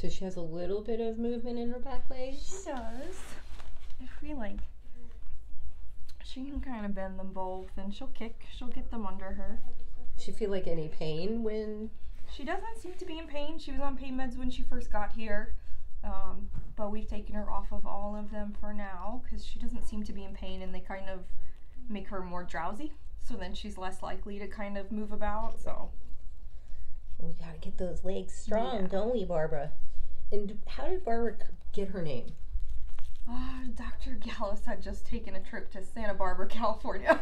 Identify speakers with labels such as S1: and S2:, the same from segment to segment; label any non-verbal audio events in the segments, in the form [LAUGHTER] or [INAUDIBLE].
S1: So she has a little bit of movement in her back legs?
S2: She does. If we like, she can kind of bend them both, and she'll kick. She'll get them under her.
S1: She feel like any pain when
S2: She doesn't seem to be in pain. She was on pain meds when she first got here, um, but we've taken her off of all of them for now because she doesn't seem to be in pain, and they kind of make her more drowsy. So then she's less likely to kind of move about. So
S1: we gotta get those legs strong,
S2: Yeah.
S1: don't we, Barbara? And how did Barbara get her name?
S2: uh, Dr. Gallus had just taken a trip to Santa Barbara, [LAUGHS] California.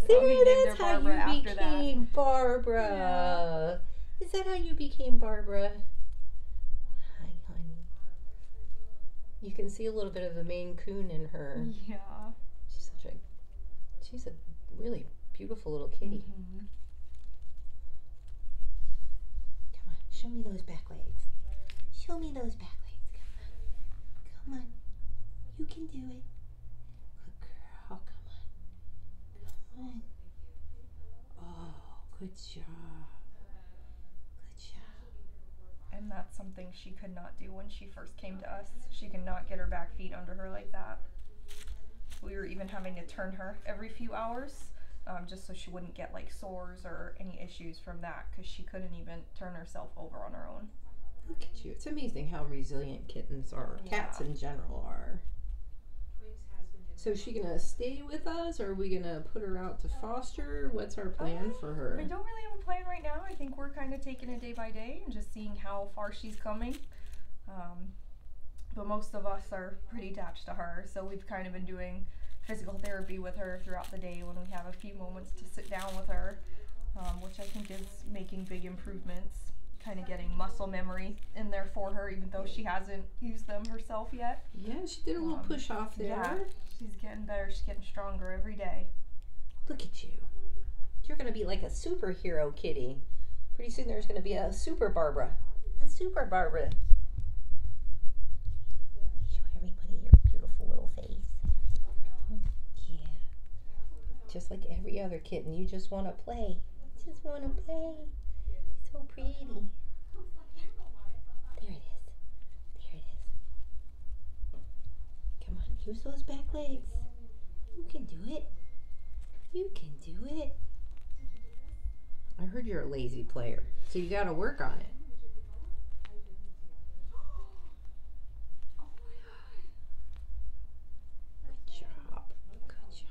S2: so
S1: There,
S2: he named her
S1: that's how
S2: Barbara
S1: you
S2: after that.
S1: became Barbara. Is that how you became Barbara? Hi, honey. You can see a little bit of the Maine Coon in her.
S2: Yeah.
S1: She's such a, she's a really beautiful little kitty.
S2: Mhm.
S1: Come on, show me those back legs. Show me those back legs. Come on. Come on. You can do it. Good girl. Come on. Come on. Oh, good job. Good job.
S2: And that's something she could not do when she first came to us. She could not get her back feet under her like that. We were even having to turn her every few hours um, just so she wouldn't get like sores or any issues from that because she couldn't even turn herself over on her own.
S1: Look at you. It's amazing how resilient kittens are. Cats in general are. So is she gonna stay with us or are we gonna put her out to foster? What's our plan for her?
S2: I don't really have a plan right now. I think we're kind of taking it day by day and just seeing how far she's coming. Um, but most of us are pretty attached to her, so we've kind of been doing physical therapy with her throughout the day when we have a few moments to sit down with her, um, which I think is making big improvements. Kind of getting muscle memory in there for her, even though she hasn't used them herself yet.
S1: Yeah, she did a little
S2: Um,
S1: push off there.
S2: Yeah, she's getting better. She's getting stronger every day.
S1: Look at you. You're going to be like a superhero kitty. Pretty soon there's going to be a super Barbara. A super Barbara. Show everybody your beautiful little face. Yeah. Just like every other kitten, you just want to play. Just want to play. So pretty. There it is. There it is. Come on, use those back legs. You can do it. You can do it. I heard you're a lazy player, so you got to work on it. Good job. Good job.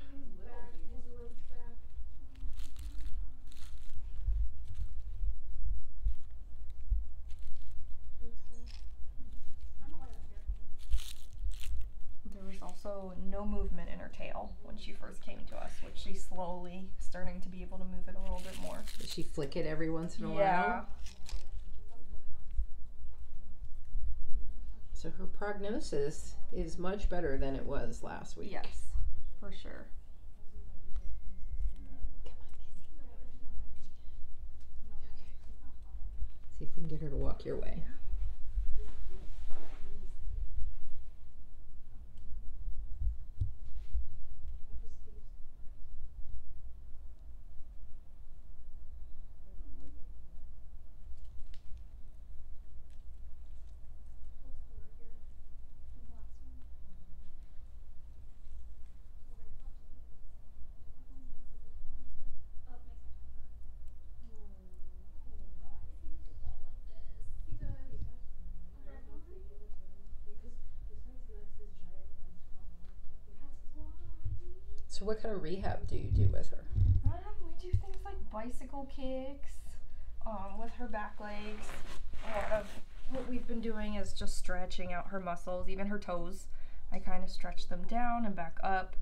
S2: There was also no movement in her tail when she first came to us, which she's slowly starting to be able to move it a little bit more.
S1: Does she flick it every once in a while? So her prognosis is much better than it was last week.
S2: Yes, for sure.
S1: Come on, Missy. See if we can get her to walk your way. So what kind of rehab do you do with her?
S2: Um, we do things like bicycle kicks um, with her back legs. A lot of what we've been doing is just stretching out her muscles, even her toes. I kind of stretch them down and back up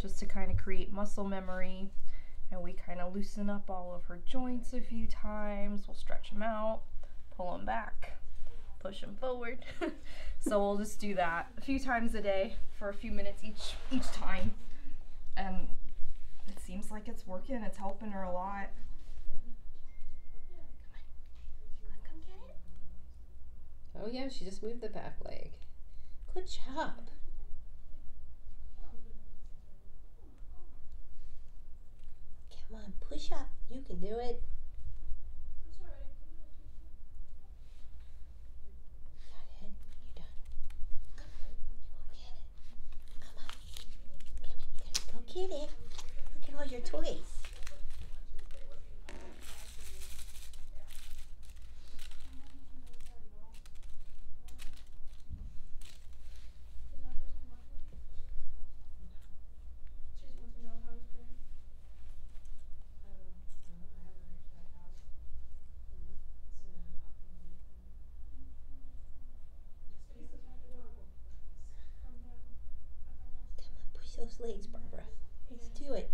S2: just to kind of create muscle memory. And we kind of loosen up all of her joints a few times. We'll stretch them out, pull them back, push them forward. [LAUGHS] so we'll just do that a few times a day for a few minutes each each time. Like it's working. It's helping her a lot.
S1: Oh yeah, she just moved the back leg. Good job. Come on, push up. You can do it. Got
S3: toys. Those legs, Barbara. Let's do it.